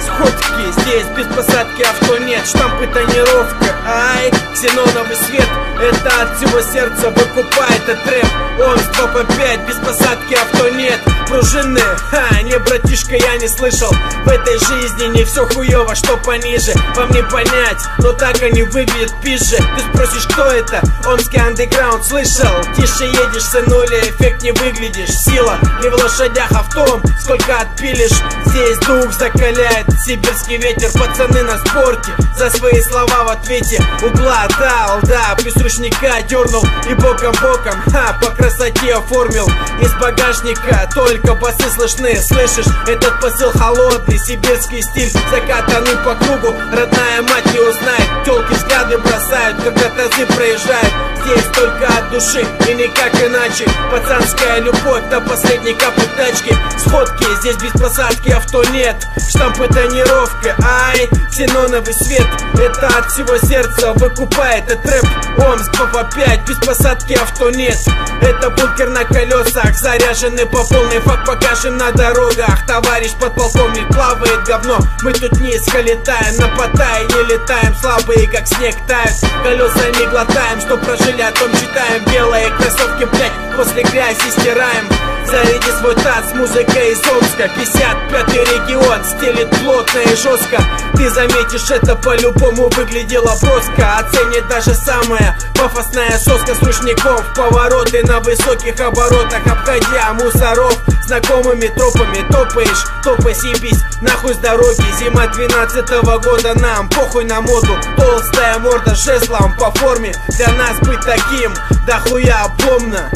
Сходки здесь без посадки авто нет. Штампы тонировка, ай Ксеноновый свет. Это от всего сердца выкупает этот рэп. Он с 2 по 5 без посадки авто нет. Пружины, ха, не братишка, я не слышал. В этой жизни не все хуево, что пониже. Вам не понять, но так они выглядят пизже. Ты спросишь, кто это? Омский андеграунд, слышал? Тише едешь, сынуля, эффект не выглядишь. Сила не в лошадях, а в том, сколько отпилишь. Здесь дух закаляет, сибирский ветер. Пацаны на спорте, за свои слова в ответе. Угла дал, да, плюс ручника дернул И боком-боком, ха, по красоте оформил. Из багажника только басы слышны. Слышишь, этот посыл холодный, сибирский стиль Закатанный по кругу, родная мать не узнает Телки взгляды бросают, когда тазы проезжают. Здесь только от души и никак иначе. Пацанская любовь до последней капли тачки. Сходки, здесь без посадки авто нет. Штампы тонировка, ай, ксеноновый свет. Это от всего сердца выкупает этот рэп. Омск, по 5, без посадки авто нет. Это бункер на колесах, заряженный по полной Факт покажем на дорогах Товарищ подполковник плавает говно. Мы тут низко летаем, на Паттайе не летаем Слабые как снег тают, колеса не глотаем Что прожили, о том читаем. Белые кроссовки, блять, после грязи стираем. Заряди свой таз, музыка из Омска. 55-й регион, стелит плотно и жестко. Ты заметишь, это по-любому выглядело броско. Оценит даже самая пафосная соска с ручником повороты на высоких оборотах, обходя мусоров Знакомыми тропами топаешь, топай съебись Нахуй с дороги, зима 12 -го года нам Похуй на моду, толстая морда жезлом по форме Для нас быть таким, да хуя обломно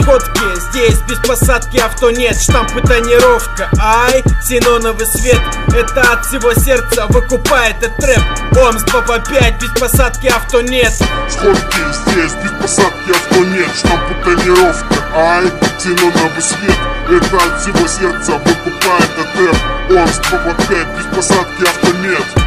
Сходки здесь без посадки авто нет Штампы тонировка, ай, синоновый свет Это от всего сердца выкупает этот трэп. Омск по 5 без посадки авто нет. Сходки здесь, без посадки авто нет Штампы тонировка, ай, ксеноновый свет Это от всего сердца выкупает этот рэп Омск по 5 без посадки авто нет